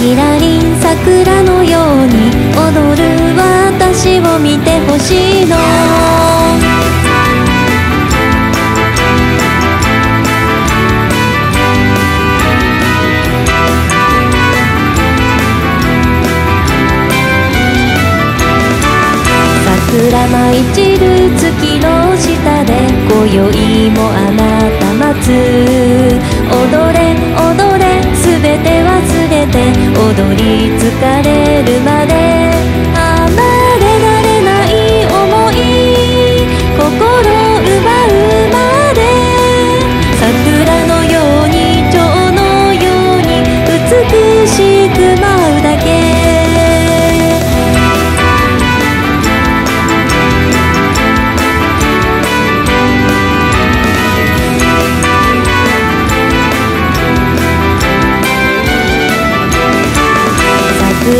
ひらりん桜のように踊る私を見てほしいの。桜舞い散る月の下で今宵もあなた待つ。り疲れるま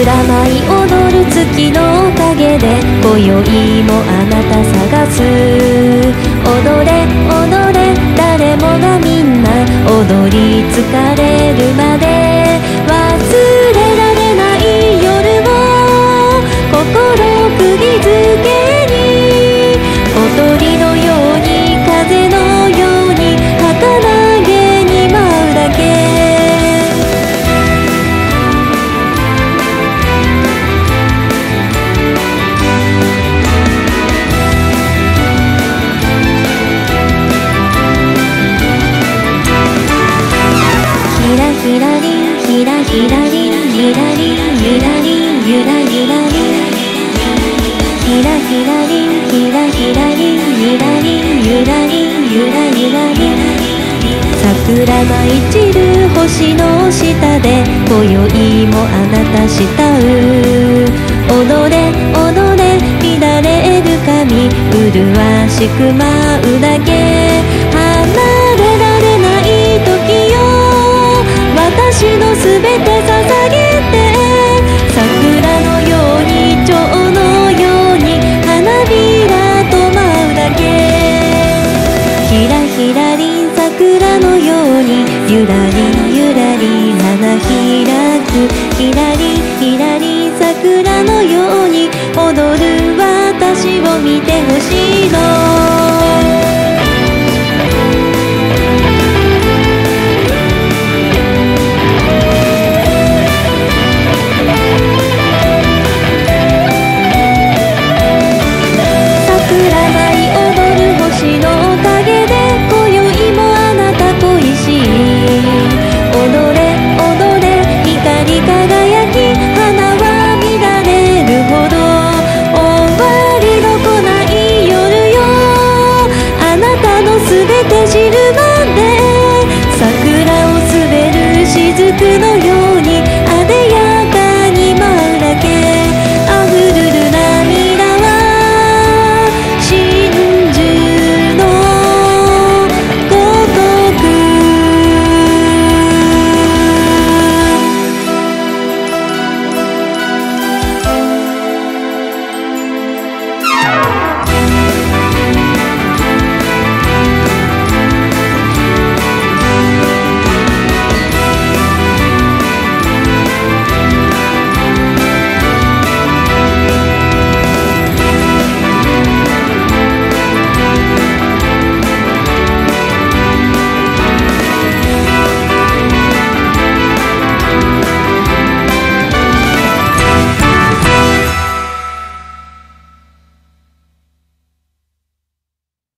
ら舞い踊る月の陰で今宵もあなた探す。踊れ踊れ誰もがみんな踊り疲れるまで。ひらひらひらりひらひらりゆらりゆらりゆらりゆらり桜がいちる星の下で今宵もあなたしたう踊れ踊れ乱れる髪麗しく舞うだけ離れられない時よ私のすべてさ私を見てほしいの